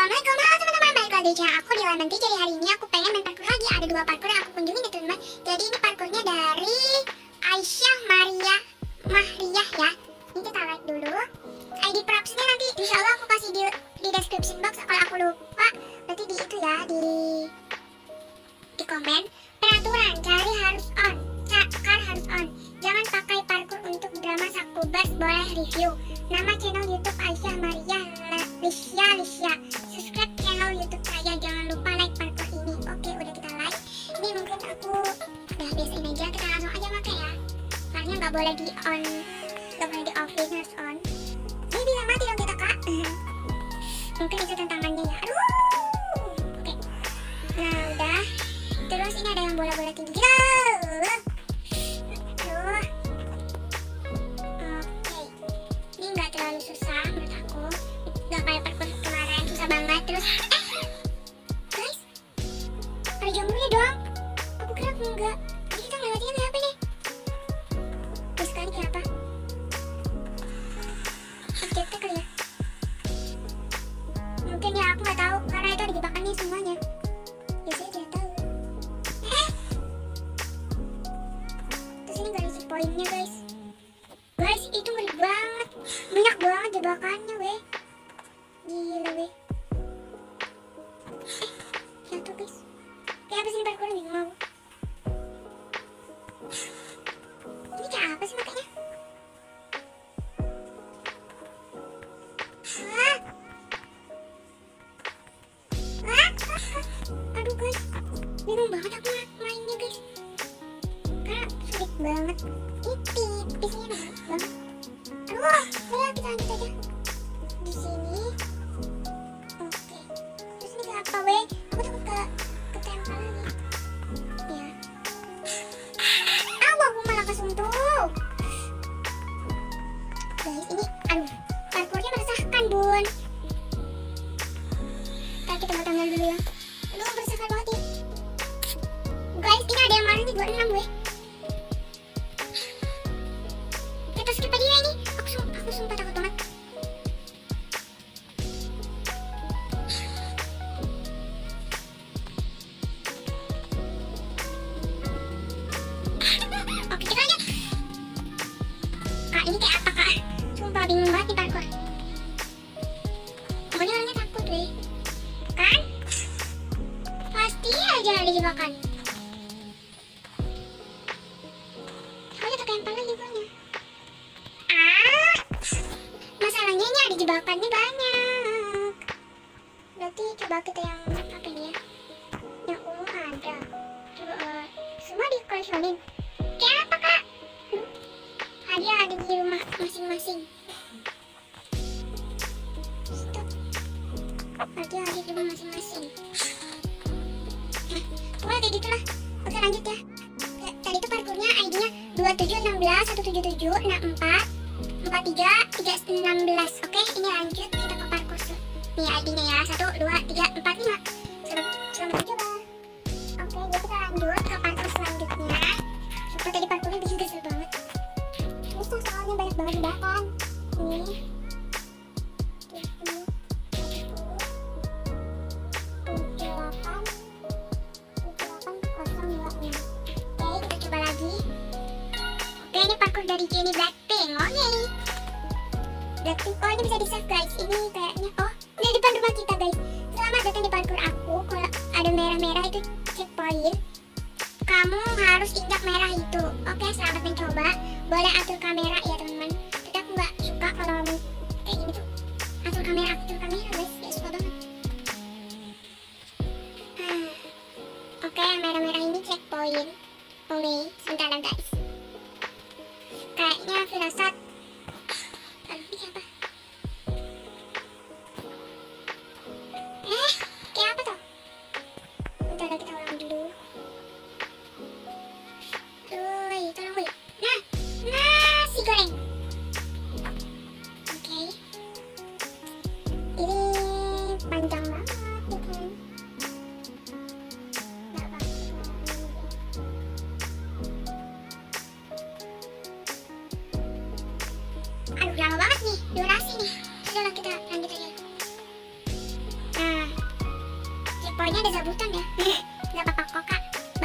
Assalamualaikum halo teman-teman balik lagi di aku di Tea Jadi hari ini aku pengen main parkour lagi Ada dua parkour yang aku kunjungi nih teman-teman Jadi ini parkournya dari Aisyah Maria Mahriah ya Ini kita like dulu ID propsnya nanti insya Allah aku kasih di, di description box Kalau aku lupa berarti di itu ya Di di komen Peraturan cari harus on Cakar harus on Jangan pakai parkour untuk drama Sakubers Boleh review. Nama channel youtube Aisyah Maria Lisya Lisya nggak boleh di on. Nggak boleh di off harus on. Ini bisa mati dong kita kak. Mungkin itu tantangannya ya Aduh. Oke. Nah udah. Terus ini ada yang bola-bola tinggi. Gitu Aduh. Oke. Ini nggak terlalu susah menurut aku. Nggak kayak parkour kemarin susah banget. Terus eh guys. Ada jamurnya dong. Aku aku enggak mean, checkpoint. Kamu harus injak merah itu. Oke, selamat mencoba. Boleh atur kamera ya teman-teman. Tapi aku nggak suka kalau kayak gini tuh. Atur kamera, atur kamera guys. Gak suka banget. Ah. Oke, yang merah-merah ini checkpoint. Oke, sebentar guys. Kayaknya firasat.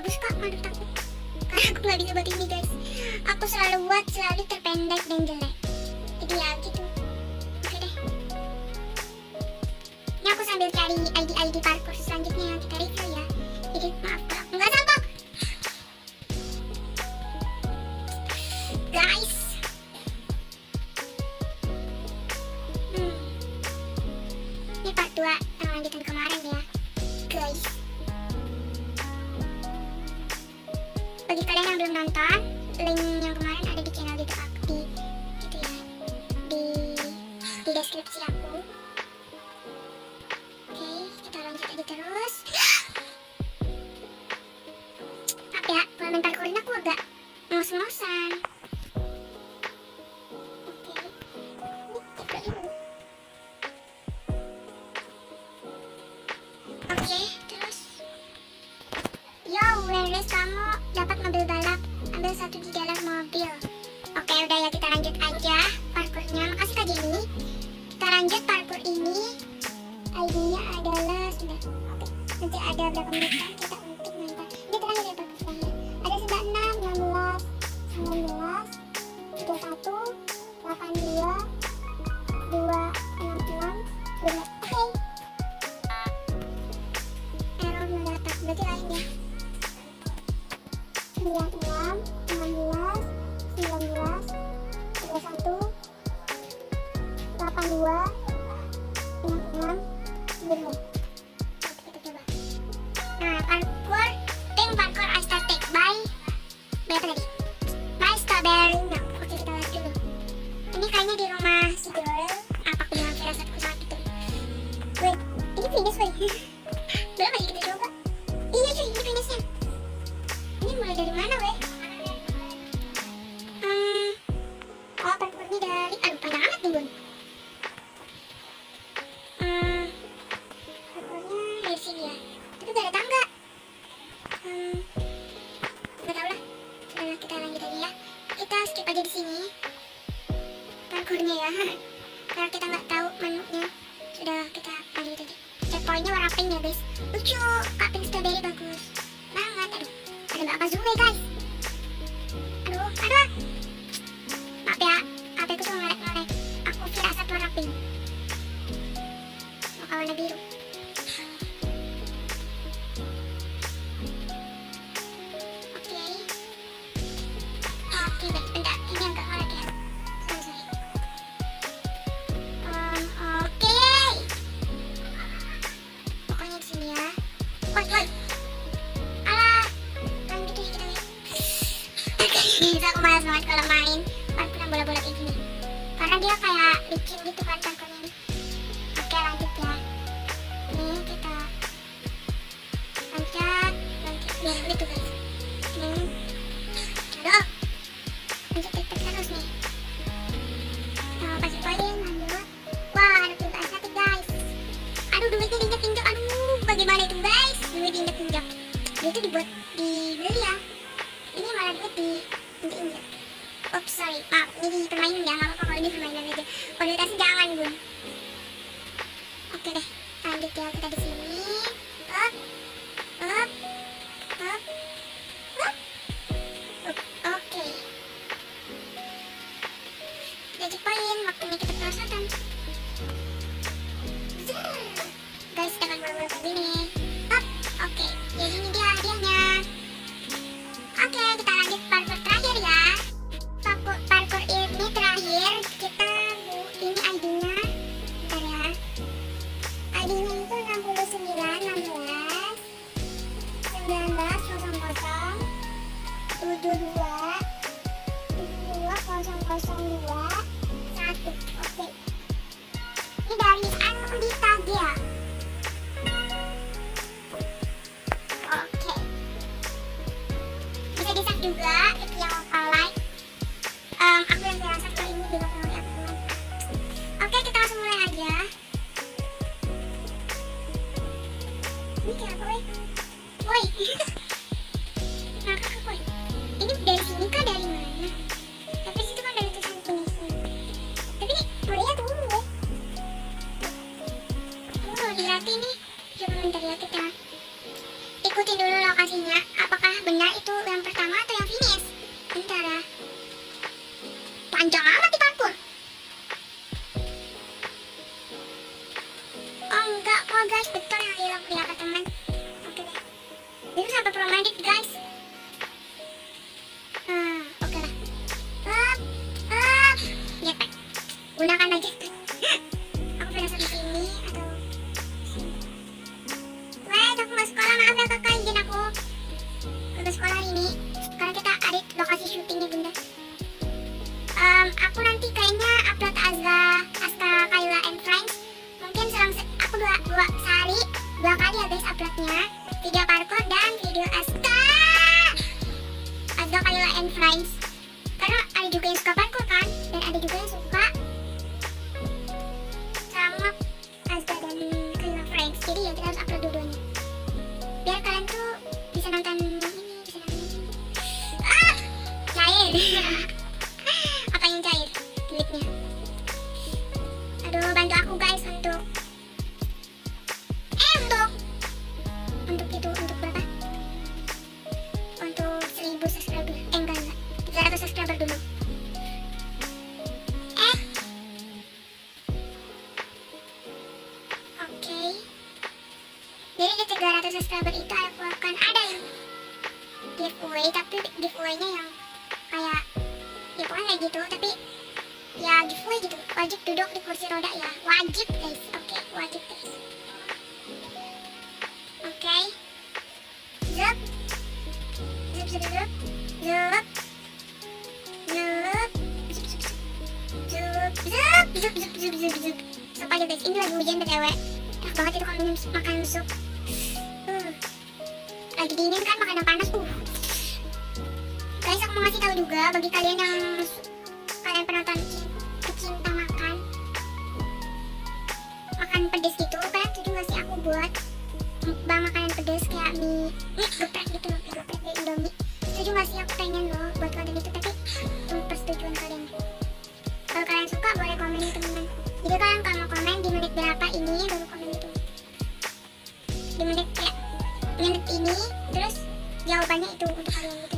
bagus kak, menurut aku karena aku nggak bisa begini guys. Aku selalu buat selalu terpendek dan jelek. Jadi ya gitu. Oke deh. Ini aku sambil cari ID-ID parkour selanjutnya yang kita review ya. Jadi maaf bagi kalian yang belum nonton link yang kemarin ada di channel YouTube aku di gitu ya. Di di deskripsi aku. Oke okay, kita lanjut aja terus. Apa ya komentar kalian aku agak ngos-ngosan kalau main pantulan bola-bola kayak gini. Karena dia kayak licin gitu kan pantunnya oke lanjut ya. Ini kita loncat loncat. Biar gitu guys. Ini. Aduh lanjut tek terus nih. Nah, kasih poin lanjut. Wah ada tulisan cantik guys. Aduh duitnya diinjak-injak. Aduh bagaimana itu guys? Duit diinjak-injak. Itu dibuat dibeli ya. Ini malah duit diinjak. Oops, sorry. Maaf, ini permainan ya. Gak apa-apa kalau ini permainan aja. Kualitasnya jangan, Bun. Oke deh, lanjut ya. Kita di sini. bandit gun Bye. wajib guys oke okay, wajib guys oke. Okay. zup zup zup. Zup. Zup. Zup zup zup. Zup. Zup zup zup zup, sup aja guys. Ini lagi hujan btw enak banget itu kalau minum makan sup. Uh. lagi dingin kan makanan panas uh. Guys aku mau ngasih tahu juga bagi kalian yang kalian penonton. geprek gitu geprek kayak Indomie setuju gak sih aku pengen loh buat kalian itu tapi untuk persetujuan kalian kalau kalian suka boleh komen itu teman jadi kalian kalau mau komen di menit berapa ini. baru komen itu di menit ya menit ini terus jawabannya itu untuk kalian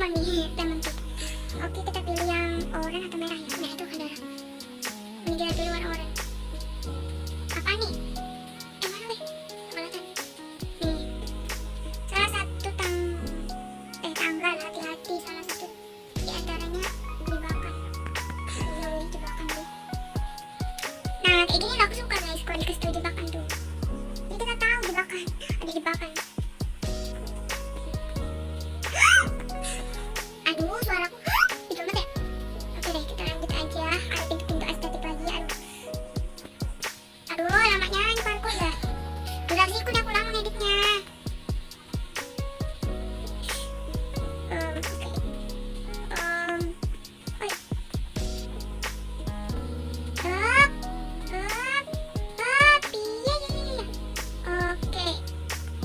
menggigit dan oke kita pilih yang orange atau merah ya nah itu kadar.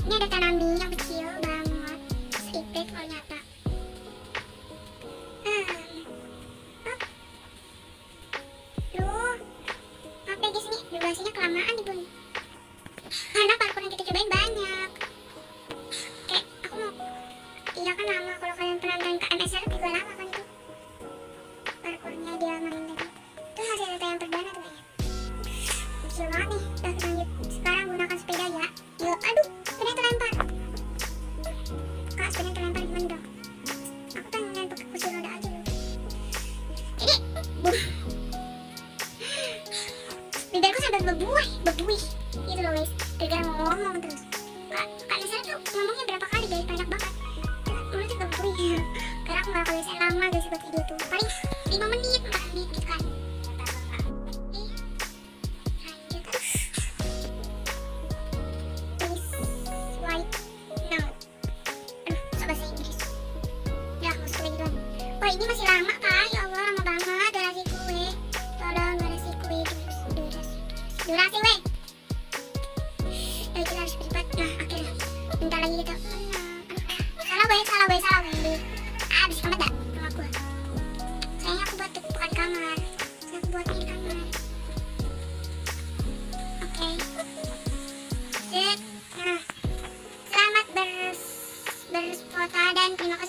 เนี่ยเตจะนำนี้ยังไป Wish, wish. Berfoto dan